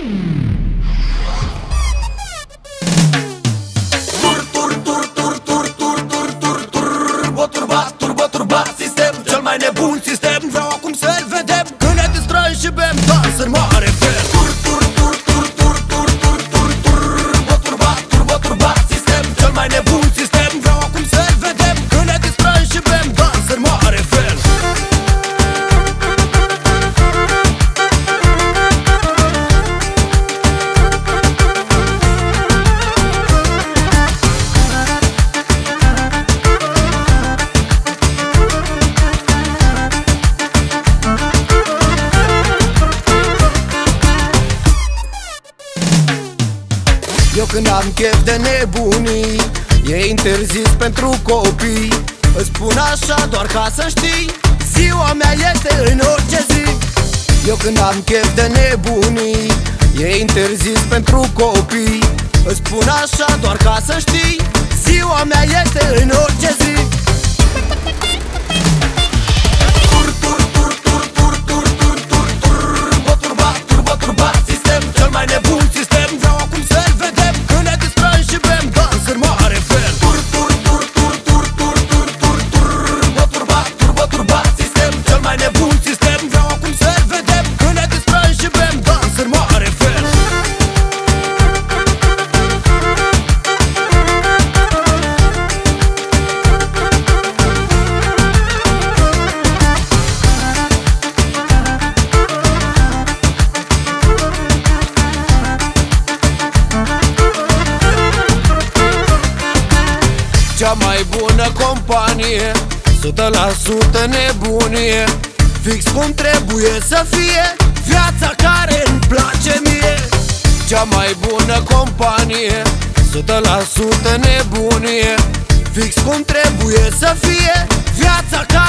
Mm. Eu când am chef de nebunii E interzis pentru copii. Îți spun așa doar ca să știi Ziua mea este în orice zi. Eu când am chef de nebunii E interzis pentru copii. Îți spun așa doar ca să știi Ziua mea este în orice zi Cea mai bună companie 100% nebunie. Fix cum trebuie să fie Viața care îmi place mie. Cea mai bună companie 100% nebunie. Fix cum trebuie să fie Viața care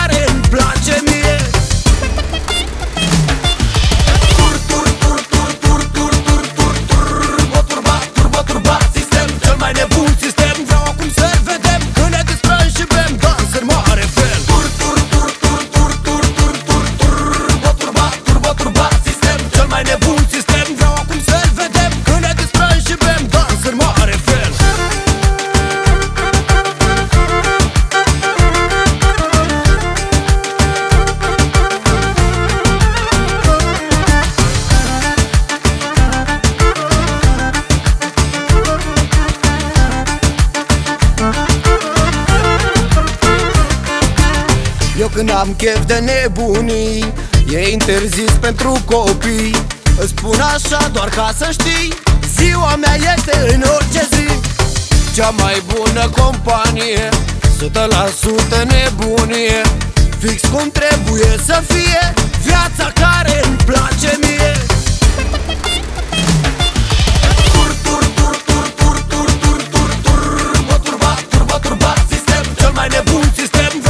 Când am chef de nebunii. E interzis pentru copii. Îți spun așa doar ca să știi. Ziua mea este în orice zi. Cea mai bună companie 100% nebunie. Fix cum trebuie să fie Viața care îmi place mie. Turba, turba, turba, sistem Cel mai nebun sistem